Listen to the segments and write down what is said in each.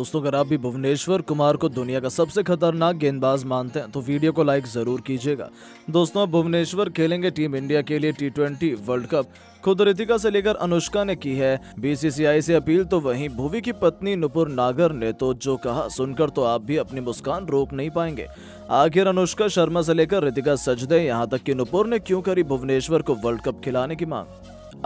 दोस्तों, अगर आप भी भुवनेश्वर कुमार को दुनिया का सबसे खतरनाक गेंदबाज मानते हैं तो वीडियो को लाइक ज़रूर कीजिएगा। दोस्तों भुवनेश्वर खेलेंगे टीम इंडिया के लिए टी वर्ल्ड कप खुद रितिका से लेकर अनुष्का ने की है बीसीसीआई से अपील तो वहीं भुवी की पत्नी नुपुर नागर ने तो जो कहा, सुनकर तो आप भी अपनी मुस्कान रोक नहीं पाएँगे। आखिर अनुष्का शर्मा से लेकर रितिका सजदे, यहाँ तक कि नुपुर ने क्यों करी भुवनेश्वर को वर्ल्ड कप खिलाने की मांग?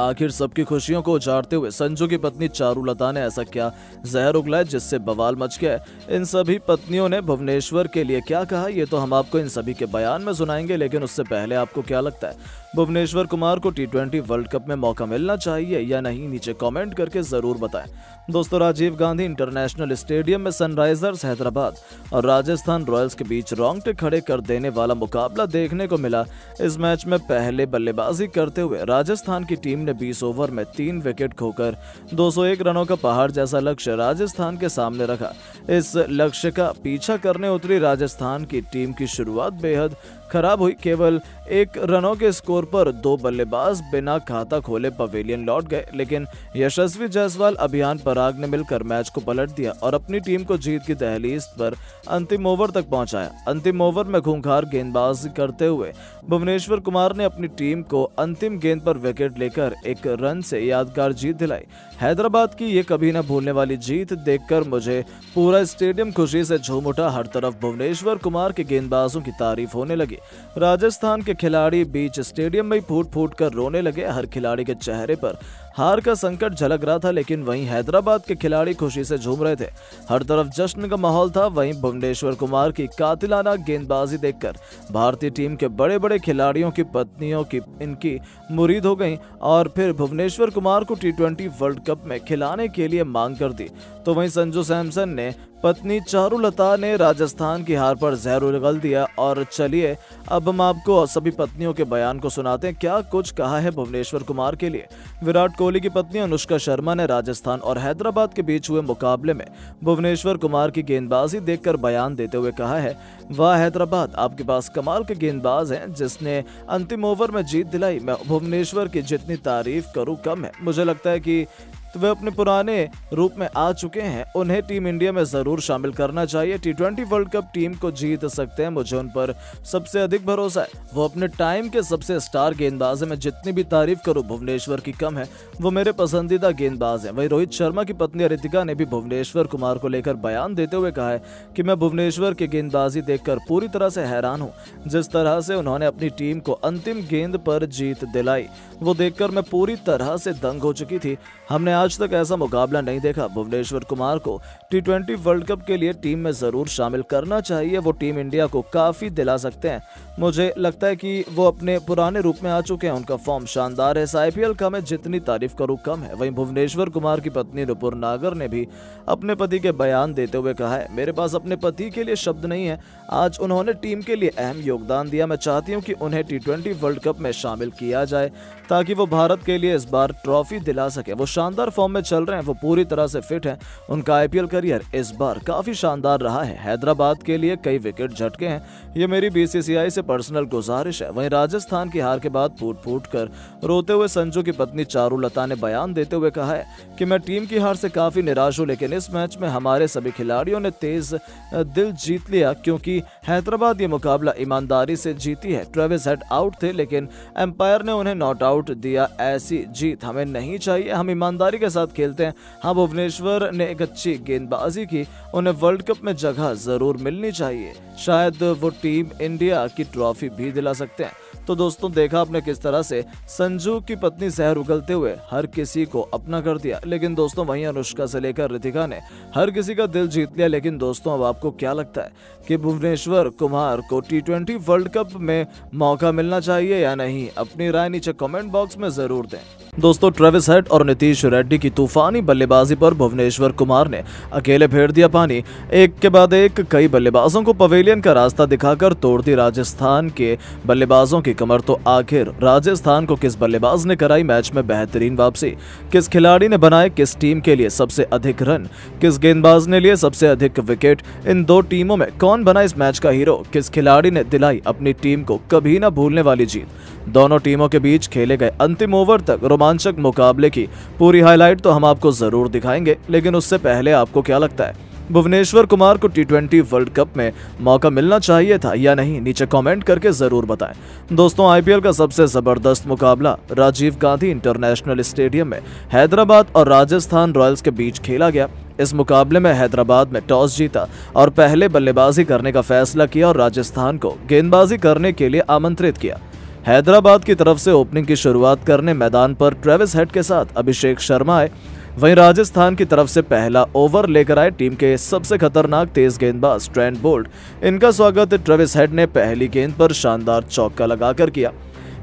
आखिर सबकी खुशियों को उजाड़ते हुए संजू की पत्नी चारुलता ने ऐसा क्या जहर उगलाया जिससे बवाल मच गया इन सभी पत्नियों ने भुवनेश्वर के लिए क्या कहा? ये तो हम आपको इन सभी के बयान में सुनाएँगे, लेकिन उससे पहले आपको क्या लगता है? भुवनेश्वर कुमार को टी वर्ल्ड कप में मौका मिलना चाहिए या नहीं? नीचे कमेंट करके ज़रूर बताएँ। दोस्तों, राजीव गांधी इंटरनेशनल स्टेडियम में सनराइजर्स हैदराबाद और राजस्थान रॉयल्स के बीच रोंगटे खड़े कर देने वाला मुकाबला देखने को मिला। इस मैच में पहले बल्लेबाजी करते हुए राजस्थान की टीम ने 20 ओवर में तीन विकेट खोकर 201 रनों का पहाड़ जैसा लक्ष्य राजस्थान के सामने रखा। इस लक्ष्य का पीछा करने उतरी राजस्थान की टीम की शुरुआत बेहद खराब हुई। केवल एक रनों के स्कोर पर दो बल्लेबाज बिना खाता खोले पवेलियन लौट गए। लेकिन यशस्वी जायसवाल अभियान पराग ने मिलकर मैच को पलट दिया और अपनी टीम को जीत की दहलीज पर अंतिम ओवर तक पहुँचाया। अंतिम ओवर में खूंखार गेंदबाजी करते हुए भुवनेश्वर कुमार ने अपनी टीम को अंतिम गेंद पर विकेट लेकर एक रन से यादगार जीत दिलाई। हैदराबाद की ये कभी न भूलने वाली जीत देखकर मुझे पूरा स्टेडियम खुशी से झूम उठा। हर तरफ़ भुवनेश्वर कुमार के गेंदबाजों की तारीफ़ होने लगी। राजस्थान के खिलाड़ी बीच स्टेडियम में फूट फूट कर रोने लगे। हर खिलाड़ी के चेहरे पर हार का संकट झलक रहा था, लेकिन वहीं हैदराबाद के खिलाड़ी खुशी से झूम रहे थे। हर तरफ़ जश्न का माहौल था, वहीं भुवनेश्वर कुमार की कातिलाना गेंदबाजी देखकर भारतीय टीम के बड़े बड़े खिलाड़ियों की पत्नियों की, इनकी मुरीद हो गई और फिर भुवनेश्वर कुमार को टी वर्ल्ड कप में खिलाने के लिए मांग कर दी। तो वहीं संजू सैमसन ने पत्नी चारुलता ने राजस्थान की हार पर जहर उगल दिया और चलिए, अब हम आपको सभी पत्नियों के बयान को सुनाते हैं। क्या कुछ कहा है भुवनेश्वर कुमार के लिए? विराट कोहली की पत्नी अनुष्का शर्मा ने राजस्थान और हैदराबाद के बीच हुए मुकाबले में भुवनेश्वर कुमार की गेंदबाजी देखकर बयान देते हुए कहा है, वाह, हैदराबाद, आपके पास कमाल के गेंदबाज हैं, जिसने अंतिम ओवर में जीत दिलाई। मैं भुवनेश्वर की जितनी तारीफ़ करूँ, कम है। मुझे लगता है कि तो वे अपने पुराने रूप में आ चुके हैं। उन्हें टीम इंडिया में ज़रूर शामिल करना चाहिए। T twenty World Cup team को जीत सकते हैं, मुझे उन पर सबसे अधिक भरोसा है। वो अपने टाइम के सबसे स्टार गेंदबाज है मैं जितनी भी तारीफ़ करूँ, भुवनेश्वर की कम है। वो मेरे पसंदीदा गेंदबाज हैं। वही रोहित शर्मा की पत्नी रितिका ने भी भुवनेश्वर कुमार को लेकर बयान देते हुए कहा है कि मैं भुवनेश्वर की गेंदबाजी देखकर पूरी तरह से हैरान हूँ। जिस तरह से उन्होंने अपनी टीम को अंतिम गेंद पर जीत दिलाई, वो देखकर मैं पूरी तरह से दंग हो चुकी थी। हमने आज तक ऐसा मुकाबला नहीं देखा। भुवनेश्वर कुमार को टी वर्ल्ड कप के लिए टीम में ज़रूर शामिल करना चाहिए। वो टीम इंडिया को काफ़ी दिला सकते हैं। मुझे लगता है कि वो अपने पुराने रूप में आ चुके हैं। उनका फॉर्म शानदार है। आईपीएल का मैं जितनी तारीफ़ करूँ, कम है। वहीं भुवनेश्वर कुमार की पत्नी नुपुर नागर ने भी अपने पति के बयान देते हुए कहा है। मेरे पास अपने पति के लिए शब्द नहीं है। आज उन्होंने टीम के लिए अहम योगदान दिया। मैं चाहती हूँ कि उन्हें टी वर्ल्ड कप में शामिल किया जाए, ताकि वो भारत के लिए इस बार ट्रॉफी दिला सके। वो शानदार फॉर्म में चल रहे हैं, वो पूरी तरह से फिट हैं। उनका आईपीएल करियर इस बार काफ़ी शानदार रहा है। हैदराबाद के लिए कई विकेट झटके हैं। ये मेरी बीसीसीआई से पर्सनल गुजारिश है। वहीं राजस्थान की हार के बाद फूट फूट कर रोते हुए संजू की पत्नी चारुलता ने बयान देते हुए कहा है कि मैं टीम की हार से काफ़ी निराश हूँ, लेकिन इस मैच में हमारे सभी खिलाड़ियों ने तेज दिल जीत लिया, क्योंकि हैदराबाद ये मुकाबला ईमानदारी से जीती है। ट्रेविस हेड आउट थे, लेकिन एम्पायर ने उन्हें नॉट आउट दिया। ऐसी जीत हमें नहीं चाहिए। हम ईमानदारी के साथ खेलते हैं। हाँ भुवनेश्वर ने एक अच्छी गेंदबाजी की। उन्हें वर्ल्ड कप में जगह ज़रूर मिलनी चाहिए। शायद वो टीम इंडिया की ट्रॉफी भी दिला सकते हैं। तो दोस्तों, देखा आपने किस तरह से संजू की पत्नी जहर उगलते हुए हर किसी को अपना कर दिया। लेकिन दोस्तों, वहीं अनुष्का से लेकर रितिका ने हर किसी का दिल जीत लिया। लेकिन दोस्तों, अब आपको क्या लगता है कि भुवनेश्वर कुमार को टी वर्ल्ड कप में मौका मिलना चाहिए या नहीं? अपनी राय नीचे कॉमेंट बॉक्स में ज़रूर दें। दोस्तों, ट्रेविस हेड और नीतीश रेड्डी की तूफानी बल्लेबाजी पर भुवनेश्वर कुमार ने अकेले फेर दिया पानी। एक के बाद एक, कई बल्लेबाजों को पवेलियन का रास्ता दिखाकर तोड़ दी राजस्थान के बल्लेबाजों की कमर। तो आखिर राजस्थान को किस बल्लेबाज ने कराई मैच में बेहतरीन वापसी? किस खिलाड़ी ने बनाए? किस टीम के लिए सबसे अधिक रन? किस गेंदबाज ने लिए सबसे अधिक विकेट? इन दो टीमों में कौन बना इस मैच का हीरो? किस खिलाड़ी ने दिलाई अपनी टीम को कभी ना भूलने वाली जीत? दोनों टीमों के बीच खेले गए अंतिम ओवर तक रोमांचक मुकाबले की। पूरी हाईलाइट तो हम आपको ज़रूर दिखाएँगे, लेकिन उससे पहले आपको क्या लगता है? भुवनेश्वर कुमार को टी वर्ल्ड कप में मौका मिलना चाहिए था या नहीं? नीचे कमेंट करके ज़रूर बताएँ। दोस्तों आईपीएल का सबसे ज़बरदस्त मुकाबला राजीव गांधी इंटरनेशनल स्टेडियम में हैदराबाद और राजस्थान रॉयल्स के बीच खेला गया। इस मुकाबले में हैदराबाद में टॉस जीता और पहले बल्लेबाजी करने का फैसला किया और राजस्थान को गेंदबाजी करने के लिए आमंत्रित किया। हैदराबाद की तरफ़ से ओपनिंग की शुरुआत करने मैदान पर ट्रेविस हेड के साथ अभिषेक शर्मा आए। वहीं राजस्थान की तरफ़ से पहला ओवर लेकर आए टीम के सबसे खतरनाक तेज गेंदबाज ट्रेंड बोल्ट। इनका स्वागत ट्रेविस हेड ने पहली गेंद पर शानदार चौका लगाकर किया।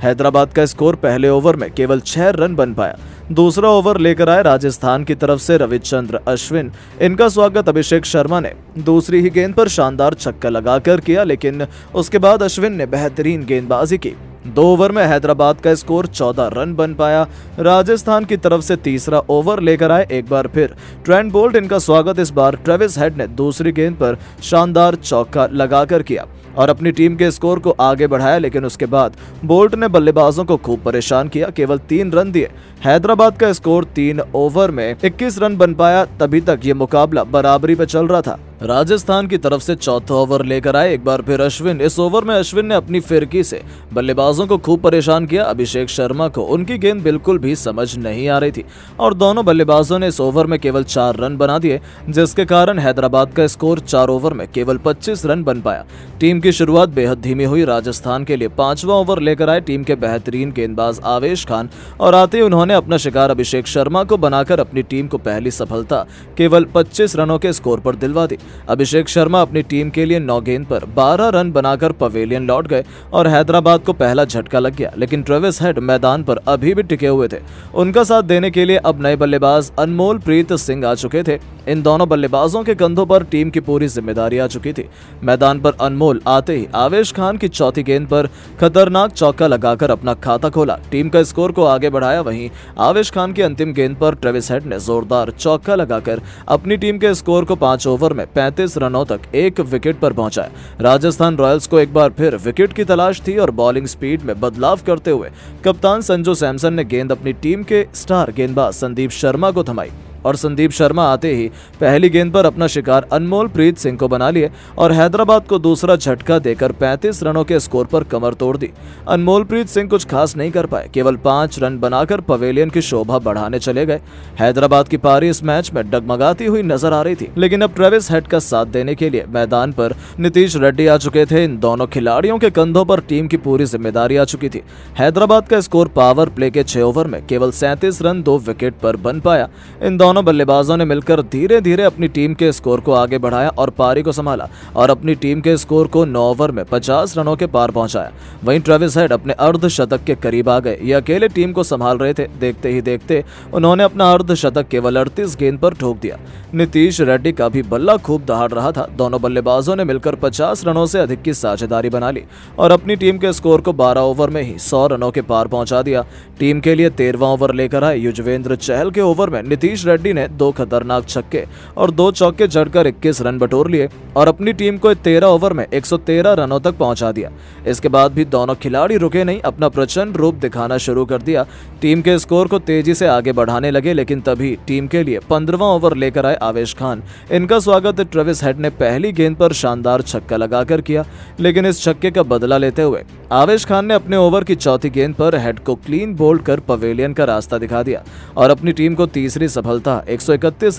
हैदराबाद का स्कोर पहले ओवर में केवल छह रन बन पाया। दूसरा ओवर लेकर आए राजस्थान की तरफ़ से रविचंद्र अश्विन। इनका स्वागत अभिषेक शर्मा ने। दूसरी ही गेंद पर शानदार छक्का लगाकर किया, लेकिन उसके बाद अश्विन ने बेहतरीन गेंदबाजी की। दो ओवर में हैदराबाद का स्कोर 14 रन बन पाया। राजस्थान की तरफ़ से तीसरा ओवर लेकर आए एक बार फिर। ट्रेंड बोल्ट इनका स्वागत इस बार ट्रेविस हेड ने दूसरी गेंद पर शानदार चौका लगाकर किया और अपनी टीम के स्कोर को आगे बढ़ाया, लेकिन उसके बाद बोल्ट ने बल्लेबाजों को खूब परेशान किया, केवल तीन रन दिए। हैदराबाद का स्कोर तीन ओवर में 21 रन बन पाया, तभी तक ये मुकाबला बराबरी पे चल रहा था। राजस्थान की तरफ़ से चौथा ओवर लेकर आए। एक बार फिर अश्विन, इस ओवर में अश्विन ने अपनी फिरकी से बल्लेबाजों को खूब परेशान किया। अभिषेक शर्मा को उनकी गेंद बिल्कुल भी समझ नहीं आ रही थी और दोनों बल्लेबाजों ने इस ओवर में केवल चार रन बना दिए, जिसके कारण हैदराबाद का स्कोर चार ओवर में केवल पच्चीस रन बन पाया। टीम की शुरुआत बेहद धीमी हुई। राजस्थान के लिए पांचवा ओवर लेकर आए। टीम के बेहतरीन गेंदबाज आवेश खान और आते ही उन्होंने अपना शिकार अभिषेक शर्मा को बनाकर अपनी टीम को पहली सफलता केवल पच्चीस रनों के स्कोर पर दिलवा दी। अभिषेक शर्मा अपनी टीम के लिए नौ गेंद पर 12 रन बनाकर पवेलियन लौट गए और हैदराबाद को पहला झटका लग गया, लेकिन ट्रेविस हेड मैदान पर अभी भी टिके हुए थे। उनका साथ देने के लिए अब नए बल्लेबाज अनमोल प्रीत सिंह आ चुके थे। इन दोनों बल्लेबाजों के कंधों पर टीम की पूरी ज़िम्मेदारी आ चुकी थी। मैदान पर अनमोल आते ही आवेश खान की चौथी गेंद पर खतरनाक चौका लगाकर अपना खाता खोला। टीम का स्कोर को आगे बढ़ाया, वहीं आवेश खान की अंतिम गेंद पर ट्रेविस हेड ने जोरदार चौका लगाकर अपनी टीम के स्कोर को पाँच ओवर में पैंतीस रनों तक एक विकेट पर पहुँचा राजस्थान रॉयल्स को एक बार फिर विकेट की तलाश थी और बॉलिंग स्पीड में बदलाव करते हुए कप्तान संजू सैमसन ने गेंद अपनी टीम के स्टार गेंदबाज संदीप शर्मा को थमाई। और संदीप शर्मा आते ही पहली गेंद पर अपना शिकार अनमोल प्रीत सिंह को बना लिए और हैदराबाद को दूसरा झटका देकर 35 रनों के स्कोर पर कमर तोड़ दी। अनमोल प्रीत सिंह कुछ खास नहीं कर पाए, केवल पाँच रन बनाकर पवेलियन की शोभा बढ़ाने चले गए। हैदराबाद की पारी इस मैच में डगमगाती हुई नज़र आ रही थी, लेकिन अब ट्रेविस हेड का साथ देने के लिए मैदान पर नीतीश रेड्डी आ चुके थे। इन दोनों खिलाड़ियों के कंधों पर टीम की पूरी ज़िम्मेदारी आ चुकी थी। हैदराबाद का स्कोर पावर प्ले के छह ओवर में केवल सैंतीस रन दो विकेट पर बन पाया। इन दोनों दोनों बल्लेबाजों ने मिलकर धीरे धीरे अपनी टीम के स्कोर को आगे बढ़ाया और पारी को संभाला और अपनी टीम के स्कोर को नौ ओवर में 50 रनों के पार पहुँचाया। वहीं ट्रेविस हेड अपने अर्धशतक के करीब आ गए। ये अकेले टीम को संभाल रहे थे। देखते ही देखते उन्होंने अपना अर्धशतक केवल अड़तीस गेंद पर ठोक दिया। नीतीश रेड्डी का भी बल्ला खूब दहाड़ रहा था। दोनों बल्लेबाजों ने मिलकर पचास रनों से अधिक की साझेदारी बना ली और अपनी टीम के स्कोर को बारह ओवर में ही सौ रनों के पार पहुँचा दिया। टीम के लिए तेरवा ओवर लेकर आए युजवेंद्र चहल के ओवर में नीतीश रेड्डी ने दो खतरनाक छक्के और दो चौके जड़कर 21 रन बटोर लिए और अपनी टीम को 13 ओवर में 113 रनों तक पहुँचा दिया। इसके बाद भी दोनों खिलाड़ी रुके नहीं, अपना प्रचंड रूप दिखाना शुरू कर दिया। टीम के स्कोर को तेज़ी से आगे बढ़ाने लगे, लेकिन तभी टीम के लिए पंद्रवा ओवर लेकर आए आवेश खान। इनका स्वागत ट्रेविस हेड ने पहली गेंद पर शानदार छक्का लगाकर किया, लेकिन इस छक्के का बदला लेते हुए आवेश खान ने अपने ओवर की चौथी गेंद पर हेड को क्लीन बोल्ड कर पवेलियन का रास्ता दिखा दिया और अपनी टीम को तीसरी सफलता एक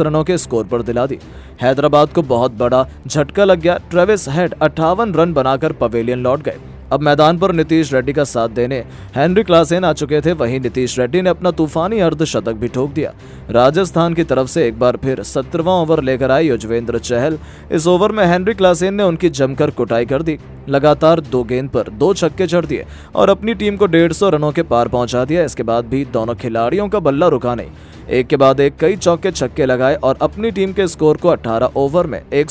रनों के स्कोर पर दिला दी। हैदराबाद को बहुत बड़ा झटका लग गया। ट्रेविस हेड अट्ठावन रन बनाकर पवेलियन लौट गए। अब मैदान पर नीतीश रेड्डी का साथ देने हेनरी क्लासेन आ चुके थे। वहीं नीतीश रेड्डी ने अपना तूफानी अर्धशतक भी ठोक दिया। राजस्थान की तरफ़ से एक बार फिर सत्रहवा ओवर लेकर आए युजवेंद्र चहल। इस ओवर में हेनरी क्लासेन ने उनकी जमकर कुटाई कर दी। लगातार दो गेंद पर दो छक्के चढ़ दिए और अपनी टीम को डेढ़ रनों के पार पहुँचा दिया। इसके बाद भी दोनों खिलाड़ियों का बल्ला रुका नहीं। एक के बाद एक कई चौके छक्के लगाए और अपनी टीम के स्कोर को 18 ओवर में एक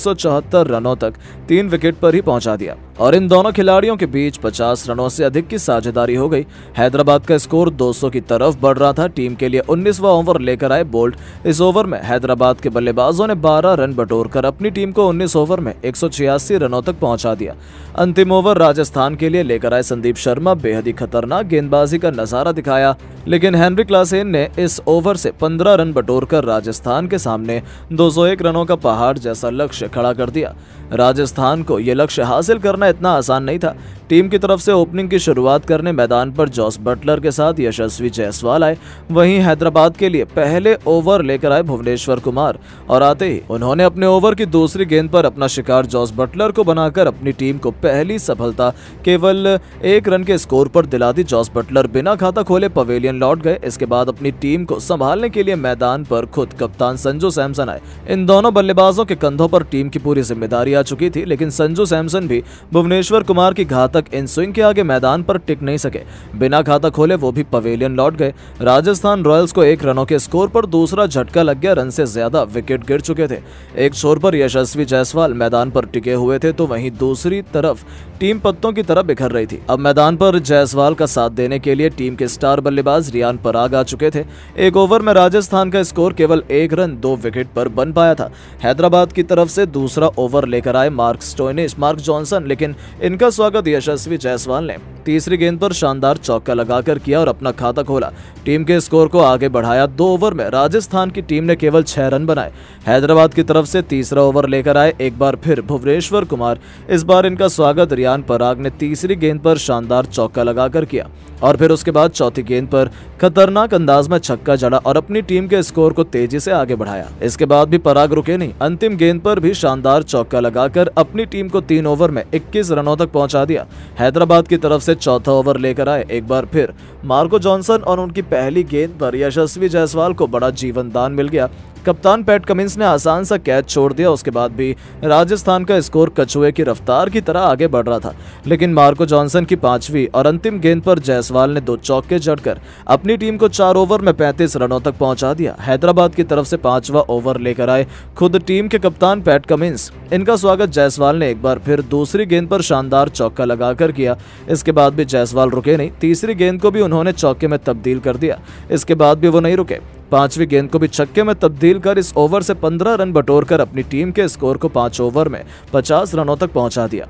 रनों तक तीन विकेट पर ही पहुँचा दिया। और इन दोनों खिलाड़ियों के बीच 50 रनों से अधिक की साझेदारी हो गई। हैदराबाद का स्कोर 200 की तरफ़ बढ़ रहा था। टीम के लिए 19वां ओवर लेकर आए बोल्ट इस ओवर में हैदराबाद के बल्लेबाजों ने 12 रन बटोर अपनी टीम को 19 ओवर में एक सौ छियासी रनों तक पहुँचा दिया। अंतिम ओवर राजस्थान के लिए लेकर आए संदीप शर्मा। बेहद ही खतरनाक गेंदबाजी का नज़ारा दिखाया, लेकिन हेनरी क्लासेन ने इस ओवर से 15 रन बटोरकर राजस्थान के सामने 201 रनों का पहाड़ जैसा लक्ष्य खड़ा कर दिया। राजस्थान को यह लक्ष्य हासिल करना इतना आसान नहीं था। टीम की तरफ़ से ओपनिंग की शुरुआत करने मैदान पर जॉस बटलर के साथ यशस्वी जायसवाल आए। वहीं हैदराबाद के लिए पहले ओवर लेकर आए भुवनेश्वर कुमार, और आते ही उन्होंने अपने ओवर की दूसरी गेंद पर अपना शिकार जॉस बटलर को बनाकर अपनी टीम को पहली सफलता। केवल एक रन के स्कोर पर दिला दी जॉस बटलर। बिना खाता खोले पवेलियन लौट गए। इसके बाद अपनी टीम को संभालने के लिए मैदान पर खुद कप्तान संजू सैमसन आए। इन दोनों बल्लेबाजों के कंधों पर टीम की पूरी ज़िम्मेदारी आ चुकी थी, लेकिन संजू सैमसन भी भुवनेश्वर कुमार की घातक इन स्विंग के आगे मैदान पर टिक नहीं सके। बिना खाता खोले वो भी पवेलियन लौट गए। राजस्थान रॉयल्स को एक रनों के स्कोर पर दूसरा झटका लग गया। रन से ज़्यादा विकेट गिर चुके थे। एक छोर पर यशस्वी जायसवाल मैदान पर टिके हुए थे तो वहीं दूसरी तरफ़ टीम पत्तों की तरफ़ बिखर रही थी। अब मैदान पर जायसवाल का साथ देने के लिए टीम के स्टार बल्लेबाज रियान पराग आ चुके थे। एक ओवर में राजस्थान का स्कोर केवल एक रन, दो विकेट पर बन पाया था। हैदराबाद की तरफ़ से दूसरा ओवर लेकर आए मार्क स्टोइनिस मार्क जॉनसन, लेकिन इनका स्वागत यशस्वी जायसवाल ने। तीसरी गेंद पर शानदार चौका लगाकर किया और अपना खाता खोला। टीम के स्कोर को आगे बढ़ाया दो ओवर में। राजस्थान की टीम ने केवल छह रन बनाए। हैदराबाद की तरफ़ से तीसरा ओवर लेकर आए एक बार फिर भुवनेश्वर कुमार। इस बार इनका स्वागत रियान पराग ने तीसरी गेंद पर शानदार चौका लगाकर किया और फिर उसके बाद चौथी गेंद पर खतरनाक अंदाज में छक्का जड़ा और अपनी टीम के स्कोर को तेज़ी से आगे बढ़ाया। इसके बाद भी पराग रुके नहीं, अंतिम गेंद पर भी शानदार चौका लगाकर अपनी टीम को तीन ओवर में 21 रनों तक पहुँचा दिया। हैदराबाद की तरफ़ से चौथा ओवर लेकर आए एक बार फिर। मार्को जॉनसन और उनकी पहली गेंद पर यशस्वी जायसवाल को बड़ा जीवन दान मिल गया कप्तान पैट कमिंस ने आसान सा कैच छोड़ दिया, उसके बाद भी राजस्थान का स्कोर कछुए की रफ्तार की तरह आगे बढ़ रहा था। लेकिन मार्को जॉनसन की पांचवी और अंतिम गेंद पर जायसवाल ने दो चौके जड़कर अपनी टीम को चार ओवर में 35 रनों तक पहुँचा दिया। हैदराबाद की तरफ़ से पांचवा ओवर लेकर आए खुद टीम के कप्तान पैट कमिंस। इनका स्वागत जायसवाल ने एक बार फिर दूसरी गेंद पर शानदार चौका लगाकर किया। इसके बाद भी जायसवाल रुके नहीं, तीसरी गेंद को भी उन्होंने चौके में तब्दील कर दिया। इसके बाद भी वो नहीं रुके। पांचवी गेंद को भी छक्के में तब्दील कर इस ओवर से 15 रन बटोर कर अपनी टीम के स्कोर को पाँच ओवर में 50 रनों तक पहुँचा दिया।